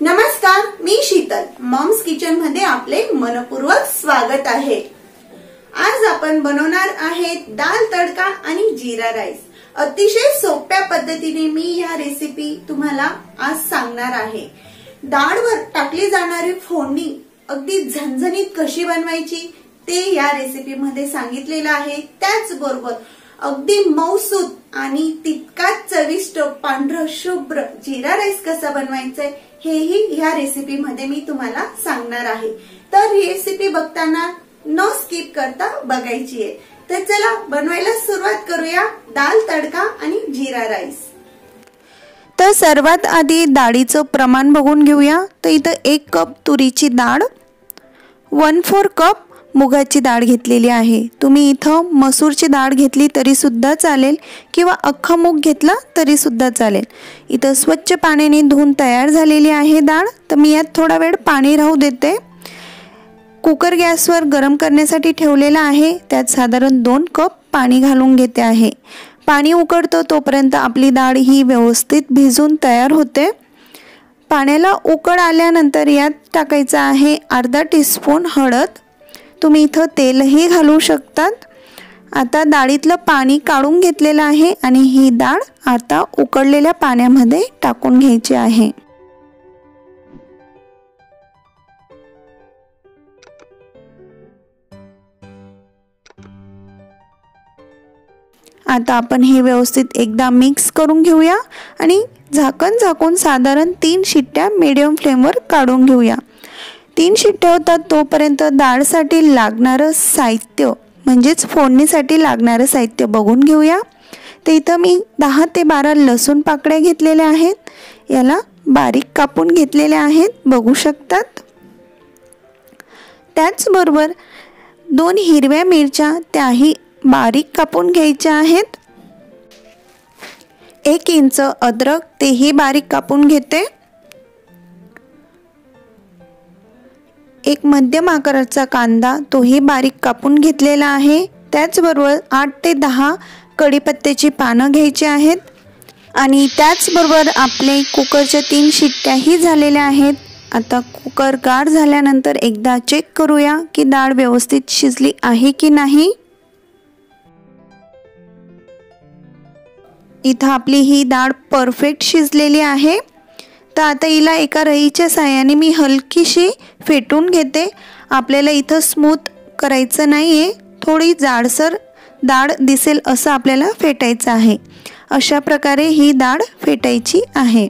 नमस्कार मी शीतल. मॉम्स किचनमध्ये आपले मनपूर्वक स्वागत आहे. आज आपण बनवणार आहेत दाल तडका आणि जिरा राईस. अतिशय सोप्या पद्धतीने मी ह्या रेसिपी तुम्हाला आज सांगणार आहे. डाळवर टाकली जाणारी फोडणी अगदी झणझणीत कशी बनवायची ते या रेसिपी मध्ये सांगितलेलं आहे. त्याचबरोबर अगदी मौसूद आणि तितकाच चविष्ट पांढरं शुभ्र जिरा राईस कसा बनवायचंय हेही ह्या रेसिपीमध्ये मी तुम्हाला सांगणार आहे. तर ही रेसिपी बघताना न स्किप करता बघायची आहे. तर चला बनवायला सुरुवात करूया. दाल तडका आणि जिरा राईस. तर सर्वात आधी डाळीचं प्रमाण बघून घेऊया. तर इथं एक कप तुरीची डाळ वन फोर कप मुगाची डाळ घेतलेली आहे. तुम्ही इथं मसूरची डाळ घेतली तरीसुद्धा चालेल किंवा अख्खा मूग घेतला तरीसुद्धा चालेल. इथं स्वच्छ पाण्याने धुवून तयार झालेली आहे डाळ. तर मी यात थोडा वेळ पाणी राहू देते. कुकर गॅसवर गरम करण्यासाठी ठेवलेला आहे. त्यात साधारण दोन कप पाणी घालून घेते आहे. पाणी उकडतं तोपर्यंत आपली डाळ ही व्यवस्थित भिजून तयार होते. पाण्याला उकड आल्यानंतर यात टाकायचं आहे अर्धा टीस्पून हळद. तुम्ही इथं तेलही घालू शकतात. आता डाळीतलं पाणी काढून घेतलेलं आहे आणि ही डाळ आता उकडलेल्या पाण्यामध्ये टाकून घ्यायची आहे. आता आपण हे व्यवस्थित एकदा मिक्स करून घेऊया आणि झाकण झाकून साधारण तीन शिट्ट्या मीडियम फ्लेमवर काढून घेऊया. तीन शिट्ट्या होतात तोपर्यंत डाळसाठी लागणारं साहित्य म्हणजेच फोडणीसाठी लागणारं साहित्य बघून घेऊया. तर इथं मी दहा ते बारा लसूण पाकड्या घेतलेल्या आहेत. याला बारीक कापून घेतलेल्या आहेत बघू शकतात. त्याचबरोबर दोन हिरव्या मिरच्या त्याही बारीक कापून घ्यायच्या आहेत. एक इंच अद्रक तेही बारीक कापून घेते. एक मध्यम आकाराचा कांदा तोही बारीक कापून घेतलेला आहे. त्याचबरोबर आठ ते दहा कढीपत्त्याची पानं घ्यायची आहेत. आणि त्याचबरोबर आपले कुकरच्या तीन शिट्ट्याही झालेल्या आहेत. आता कुकर गाढ झाल्यानंतर एकदा चेक करूया की डाळ व्यवस्थित शिजली आहे की नाही. इथं आपली ही डाळ परफेक्ट शिजलेली आहे. तर आता हिला एका रईच्या साह्याने मी हलकीशी फेटून घेते. आपल्याला इथं स्मूथ करायचं नाही आहे थोडी जाडसर डाळ दिसेल असं आपल्याला फेटायचं आहे. अशा प्रकारे ही डाळ फेटायची आहे.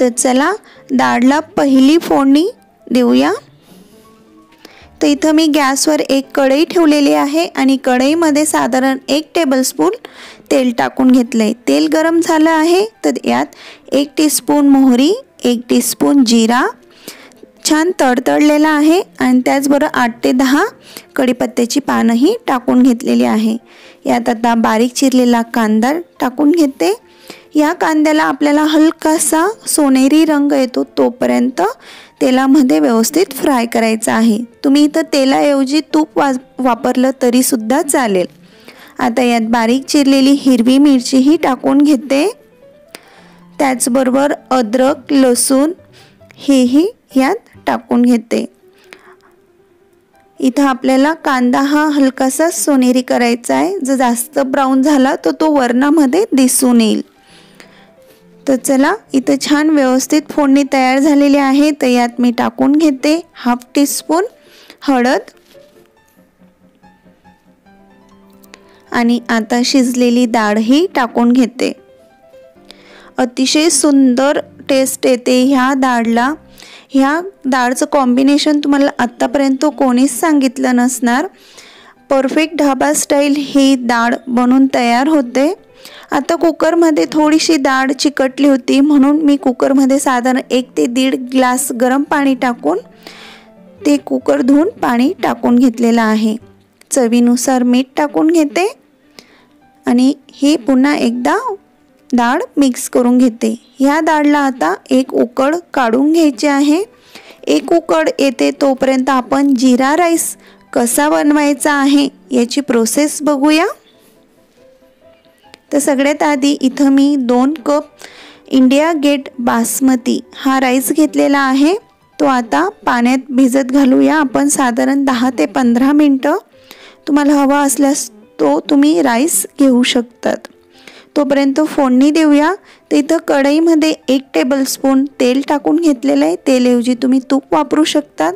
तर चला डाळला पहिली फोडणी देऊया. तर इथं मी गॅसवर एक कढई ठेवलेली आहे आणि कढईमध्ये साधारण एक टेबलस्पून तेल टाकून घेतलं आहे तेल गरम झालं आहे तर यात एक टीस्पून मोहरी एक टीस्पून जिरा छान तडतडलेला आहे आणि त्याचबरोबर आठ ते दहा कढीपत्त्याची पानंही टाकून घेतलेली आहे. यात आता बारीक चिरलेला कांदा टाकून घेते. या कांद्याला आपल्याला हलकासा सोनेरी रंग येतो तोपर्यंत तेलामध्ये व्यवस्थित फ्राय करायचा आहे. तुम्ही इथं तेलाऐवजी तूप वा वापरलं तरीसुद्धा चालेल. आता यात बारीक चिरलेली हिरवी मिरचीही टाकून घेते. त्याचबरोबर अद्रक लसूण हेही यात टाकून घेते. इथं आपल्याला कांदा हा हलकासा सोनेरी करायचा आहे. जर जास्त ब्राऊन झाला तर तो वरणामध्ये दिसून येईल. तर चला इथं छान व्यवस्थित फोडणी तयार झालेली आहे. तर यात मी टाकून घेते हाफ टीस्पून हळद. आणि आता शिजलेली डाळही टाकून घेते. अतिशय सुंदर टेस्ट येते ह्या डाळला. ह्या डाळचं कॉम्बिनेशन तुम्हाला आत्तापर्यंत कोणीच सांगितलं नसणार. परफेक्ट ढाबा स्टाईल ही डाळ बनून तयार होते. आता कुकरमध्ये थोडीशी डाळ चिकटली होती म्हणून मी कुकरमध्ये साधारण एक ते दीड ग्लास गरम पाणी टाकून ते कुकर धुवून पाणी टाकून घेतलेलं आहे. चवीनुसार मीठ टाकून घेते. आणि हे पुन्हा एकदा डाळ मिक्स करून घेते. ह्या डाळला आता एक उकड काढून घ्यायची आहे. एक उकड येते तोपर्यंत आपण जिरा राईस कसा बनवायचा आहे याची प्रोसेस बघूया. तर सगळ्यात आधी इथं मी दोन कप इंडिया गेट बासमती हा राईस घेतलेला आहे. तो आता पाण्यात भिजत घालूया. आपण साधारण दहा ते पंधरा मिनटं. तुम्हाला हवा असल्यास तो तुम्ही राईस घेऊ शकतात. तोपर्यंत फोडणी देऊया. तर इथं कढईमध्ये एक टेबलस्पून तेल टाकून घेतलेलं आहे. तेलऐवजी तुम्ही तूप वापरू शकतात.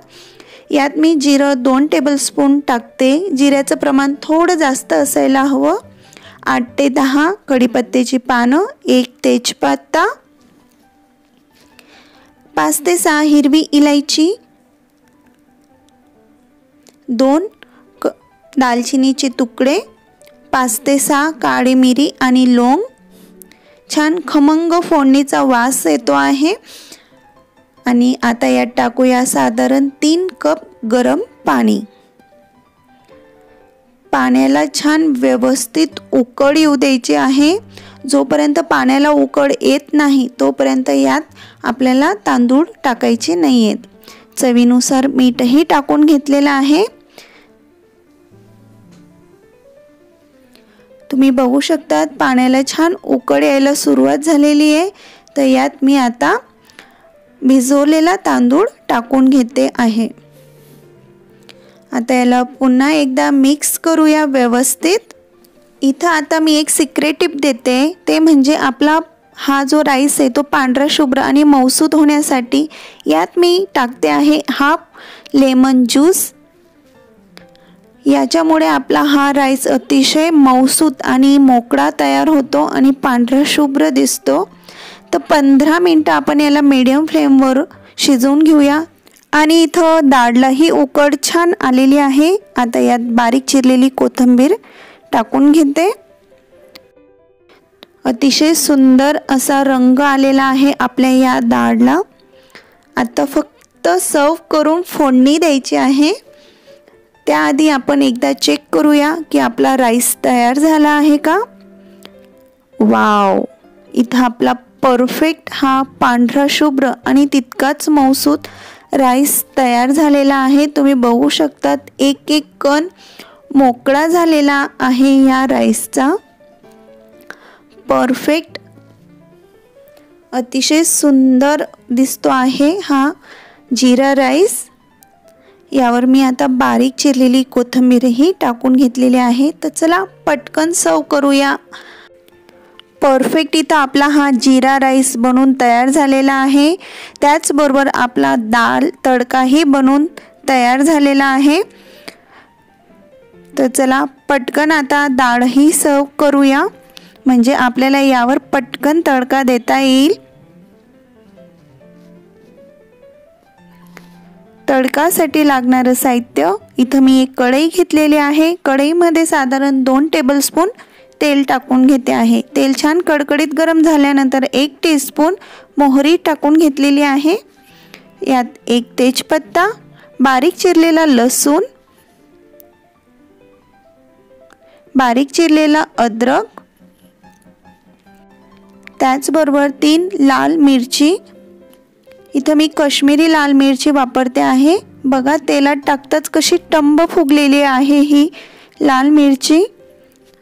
यात मी जिरं दोन टेबलस्पून टाकते. जिऱ्याचं प्रमाण थोडं जास्त असायला हवं. आठ ते दहा कढीपत्त्याची पानं एक तेजपत्ता पाच ते सहा हिरवी इलायची दोन दालचिनीचे तुकडे पाच ते सहा काळी मिरी आणि लोंग. छान खमंग फोडणीचा वास येतो आहे. आणि आता यात टाकूया साधारण तीन कप गरम पाणी. पाण्याला छान व्यवस्थित उकड येऊ द्यायची आहे. जोपर्यंत पाण्याला उकड येत नाही तोपर्यंत यात आपल्याला तांदूळ टाकायचे नाही आहेत चवीनुसार मीठही टाकून घेतलेलं आहे. तुम्ही बघू शकतात पाण्याला छान उकड यायला सुरुवात झालेली आहे. तर यात मी आता भिजवलेला तांदूळ टाकून घेते आहे. आता याला पुन्हा एकदा मिक्स करूया व्यवस्थित. इथं आता मी एक सिक्रेट टिप देते ते म्हणजे आपला हा जो राईस आहे तो पांढरा शुभ्र आणि मौसूद होण्यासाठी यात मी टाकते आहे हाफ लेमन ज्यूस याच्यामुळे आपला हा राईस अतिशय मौसूद आणि मोकळा तयार होतो आणि पांढरा शुभ्र दिसतो. तर पंधरा मिनटं आपण याला मीडियम फ्लेमवर शिजवून घेऊया. आणि इथं डाळलाही उकड छान आलेली आहे. आता यात बारीक चिरलेली कोथिंबीर टाकून घेते. अतिशय सुंदर असा रंग आलेला आहे आपल्या या डाळला आता फक्त सर्व करून फोडणी द्यायची आहे. त्याआधी आपण एकदा चेक करूया की आपला राईस तयार झाला आहे का? वाव! इथं आपला परफेक्ट हा पांढरा शुभ्र आणि तितकाच मौसूत राईस तयार झालेला आहे. तुम्ही बघू शकतात एक एक कण मोकळा झालेला आहे या राईसचा. परफेक्ट अतिशय सुंदर दिसतो आहे हा जिरा राईस. यावर मी आता बारीक चिरलेली कोथिंबीरही टाकून घेतलेली आहे. तर चला पटकन सर्व करूया. परफेक्ट इथं आपला हा जिरा राईस बनून तयार झालेला आहे. त्याचबरोबर आपला दाल तडकाही बनून तयार झालेला आहे. तर चला पटकन आता डाळही सर्व करूया. म्हणजे आपल्याला यावर पटकन तडका देता येईल. तडकासाठी लागणारं साहित्य. इथं मी एक कढई घेतलेली आहे. कढईमध्ये साधारण दोन टेबलस्पून तेल टाकून घेते आहे. तेल छान कडकडीत गरम झाल्यानंतर एक टीस्पून मोहरी टाकून घेतलेली आहे. यात एक तेजपत्ता बारीक चिरलेला लसूण बारीक चिरलेला अद्रक त्याचबरोबर तीन लाल मिरची इथं मी कश्मीरी लाल मिरची वापरते आहे. बघा तेलात टाकताच कशी टंब फुगलेली आहे ही लाल मिरची.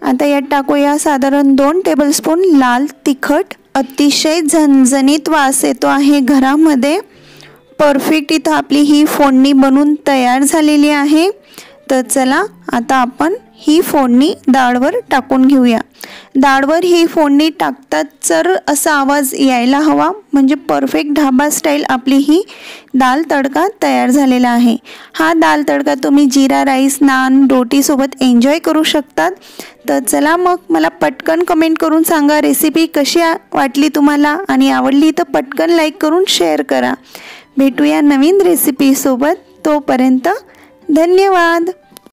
आता यात टाकूया साधारण दोन टेबलस्पून लाल तिखट. अतिशय झणझणीत वास येतो आहे घरामध्ये. परफेक्ट इथं आपली ही फोडणी बनून तयार झालेली आहे. तर चला आता आपण ही फोडणी डाळवर टाकून घेऊया. डाळवर ही फोडणी टाकतात चर असा आवाज यायला हवा. म्हणजे परफेक्ट ढाबा स्टाईल आपली ही दाल तडका तयार झालेला आहे. हा दाल तडका तुम्ही जिरा राईस नान रोटीसोबत एन्जॉय करू शकतात. तर चला मग मला पटकन कमेंट करून सांगा रेसिपी कशी वाटली तुम्हाला आणि आवडली तर पटकन लाईक करून शेअर करा. भेटूया नवीन रेसिपीसोबत तोपर्यंत धन्यवाद.